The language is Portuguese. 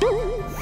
Boom!